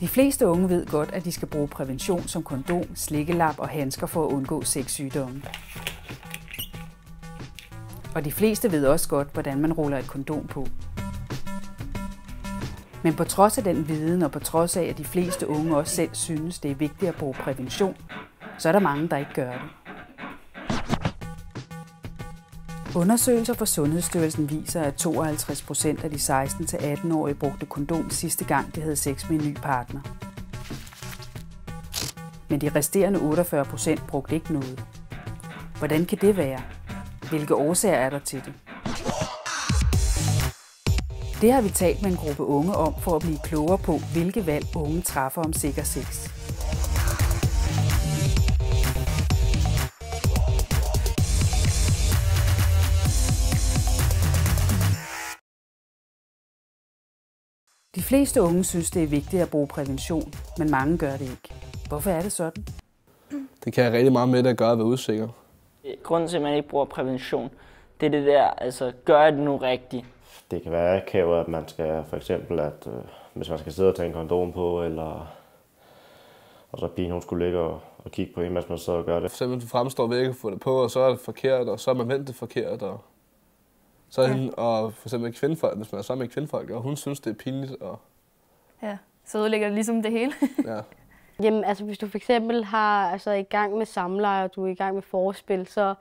De fleste unge ved godt, at de skal bruge prævention som kondom, slikkelap og handsker for at undgå sexsygdomme. Og de fleste ved også godt, hvordan man ruller et kondom på. Men på trods af den viden, og på trods af, at de fleste unge også selv synes, det er vigtigt at bruge prævention, så er der mange, der ikke gør det. Undersøgelser fra Sundhedsstyrelsen viser, at 52 procent af de 16-18-årige brugte kondom sidste gang, de havde sex med en ny partner. Men de resterende 48 procent brugte ikke noget. Hvordan kan det være? Hvilke årsager er der til det? Det har vi talt med en gruppe unge om for at blive klogere på, hvilke valg unge træffer om sikker sex. Fleste unge synes, det er vigtigt at bruge prævention, men mange gør det ikke. Hvorfor er det sådan? Det kan have rigtig meget med det at gøre at være usikker. Grunden til, at man ikke bruger prævention, det er det der, altså gør jeg det nu rigtigt? Det kan være akavet, at man skal for eksempel, at øh, hvis man skal sidde og tage en kondom på, eller og så pigen hun skulle ligge og, og kigge på en, mens man sidder og gør det. For eksempel, du fremstår ved ikke at få det på, og så er det forkert, og så er man vendt det forkert. Og, så er ja. hende, og for eksempel kvindefolk, hvis man er sammen med kvindefolk, og hun synes, det er pinligt. Og, Ja, så ødelægger det ligesom det hele. ja. Jamen, altså hvis du for eksempel har altså, i gang med samleje, og du er i gang med forspil, så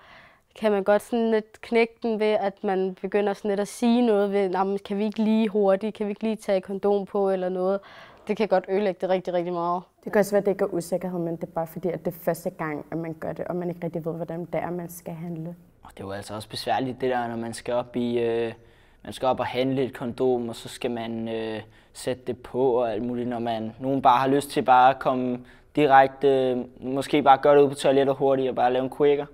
kan man godt sådan lidt knække den ved, at man begynder sådan lidt at sige noget ved, "Nå, kan vi ikke lige hurtigt, kan vi ikke lige tage kondom på eller noget. Det kan godt ødelægge det rigtig, rigtig meget. Det kan også være, at det ikke er usikkerhed, men det er bare fordi, at det er første gang, at man gør det, og man ikke rigtig ved, hvordan det er, man skal handle. Og det er jo altså også besværligt, det der, når man skal op i... Øh, man skal op og handle et kondom, og så skal man øh, sætte det på og alt muligt, når man nogen bare har lyst til bare at komme direkte, øh, måske bare gøre det ud på toilettet hurtigt og bare lave en quaker.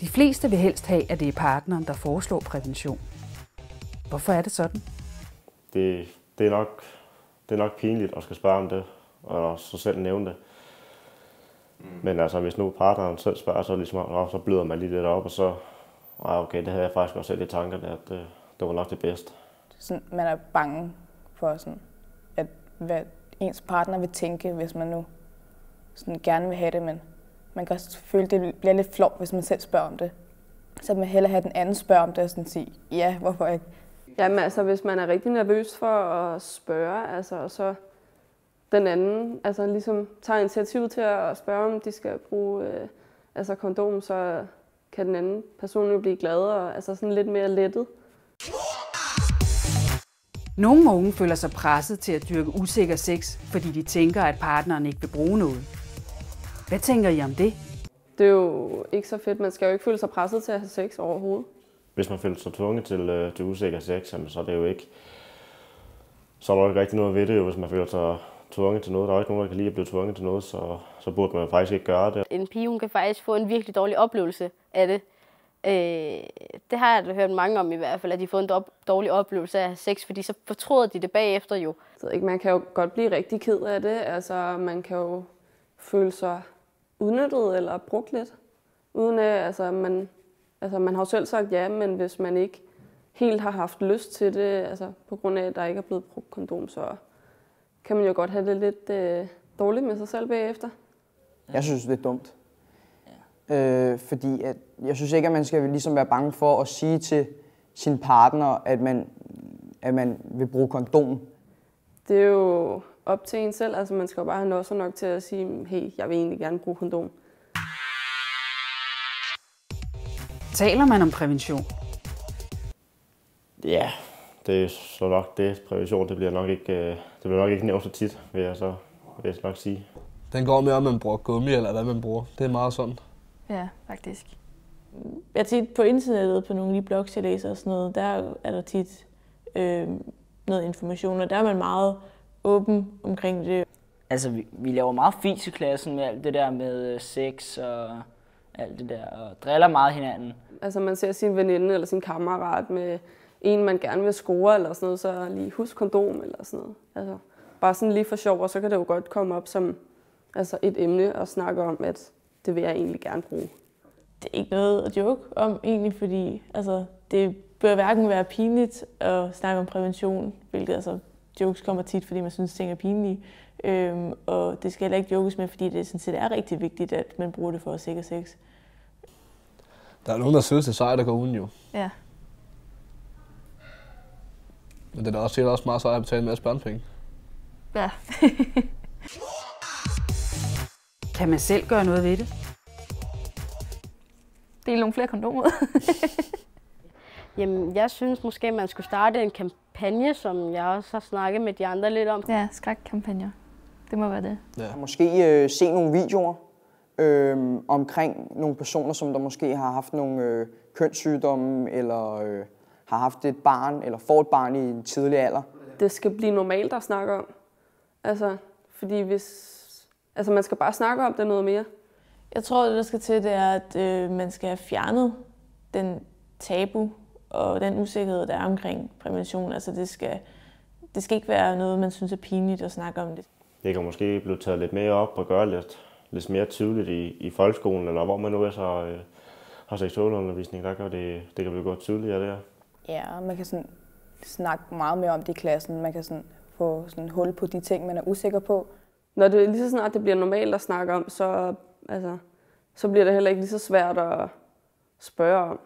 De fleste vil helst have, at det er partneren, der foreslår prævention. Hvorfor er det sådan? Det, det, er nok, det er nok pinligt at skal spørge om det, og så selv nævne det. Mm. Men altså, hvis nu partneren selv spørger, så, ligesom, oh, så bløder man lige lidt op, og så, ah, okay, det havde jeg faktisk også selv i tankerne, at det, det var nok det bedste. Sådan, man er bange for, sådan, at hvad ens partner vil tænke, hvis man nu sådan, gerne vil have det, men man kan også føle, at det bliver lidt flot, hvis man selv spørger om det. Så man hellere have den anden spørge om det og sådan sige, ja, hvorfor ikke? Jamen altså, hvis man er rigtig nervøs for at spørge, altså, og så den anden altså, ligesom tager initiativ til at spørge, om de skal bruge øh, altså, kondom, så kan den anden person jo blive glad og altså, sådan lidt mere lettet. Nogle unge føler sig presset til at dyrke usikker sex, fordi de tænker, at partneren ikke vil bruge noget. Hvad tænker I om det? Det er jo ikke så fedt. Man skal jo ikke føle sig presset til at have sex overhovedet. Hvis man føler sig tvunget til, øh, til usikker sex, jamen, så er det jo ikke, så er der jo ikke rigtig noget ved det, jo, hvis man føler sig tvunget til noget. Der er ikke nogen, der kan lide at blive tvunget til noget, så, så burde man faktisk ikke gøre det. En pige, hun kan faktisk få en virkelig dårlig oplevelse af det. Øh, det har jeg da hørt mange om i hvert fald, at de har fået en do- dårlig oplevelse af sex, fordi så fortryder de det bagefter jo. Så ikke, man kan jo godt blive rigtig ked af det. Altså, man kan jo føle sig udnyttet eller brugt lidt. Uden at, altså, man, altså, man har jo selv sagt ja, men hvis man ikke helt har haft lyst til det, altså på grund af, at der ikke er blevet brugt kondom, så kan man jo godt have det lidt øh, dårligt med sig selv bagefter. Jeg synes, det er dumt. Øh, fordi at, jeg synes ikke, at man skal ligesom være bange for at sige til sin partner, at man, at man vil bruge kondom. Det er jo op til en selv. Altså, man skal jo bare have nosser nok til at sige, hey, jeg vil egentlig gerne bruge kondom. Taler man om prævention? Ja, det er så nok det. Prævention, det bliver nok ikke, øh, det bliver nok ikke nævnt så tit, vil jeg så vil jeg nok sige. Den går mere om, man bruger gummi, eller hvad man bruger. Det er meget sådan. Ja, faktisk. Jeg tit på internettet, på nogle af de blogs, jeg læser og sådan noget, der er der tit øh, noget information, og der er man meget åben omkring det. Altså, vi, vi laver meget fis i klassen med alt det der med øh, sex og alt det der, og driller meget hinanden. Altså, man ser sin veninde eller sin kammerat med en, man gerne vil score eller sådan noget, så lige husk kondom eller sådan noget. Altså, bare sådan lige for sjov, og så kan det jo godt komme op som altså et emne at snakke om, at det vil jeg egentlig gerne bruge. Det er ikke noget at joke om egentlig, fordi altså, det bør hverken være pinligt at snakke om prævention, hvilket altså jokes kommer tit, fordi man synes, ting er pinlige. Øhm, og det skal heller ikke jokes med, fordi det sådan set er rigtig vigtigt, at man bruger det for at sikre sex. Der er nogen, der synes, det er sejt at gå uden jo. Ja. Men det er da også, det er også meget sejt at betale en masse børnepenge. Ja. Kan man selv gøre noget ved det? Del nogle flere kondomer. Jamen, jeg synes måske, man skulle starte en kampagne, som jeg også har snakket med de andre lidt om. ja, skrækkampagner. Det må være det. Ja. Måske øh, se nogle videoer øh, omkring nogle personer, som der måske har haft nogle øh, kønssygdomme, eller øh, har haft et barn, eller får et barn i en tidlig alder. Det skal blive normalt at snakke om. Altså, fordi hvis... Altså, man skal bare snakke om det noget mere. Jeg tror, det der skal til, det er, at øh, man skal have fjernet den tabu og den usikkerhed, der er omkring prævention. Altså, det skal, det skal ikke være noget, man synes er pinligt at snakke om det. Det kan måske blive taget lidt mere op og gøre lidt, lidt mere tydeligt i, i folkeskolen, eller hvor man nu er så øh, har seksualundervisning, der kan det, det kan blive godt tydeligere der. Ja, man kan sådan snakke meget mere om det i klassen. Man kan sådan få sådan hul på de ting, man er usikker på. Når det lige så snart det bliver normalt at snakke om, så, altså, så bliver det heller ikke lige så svært at spørge om.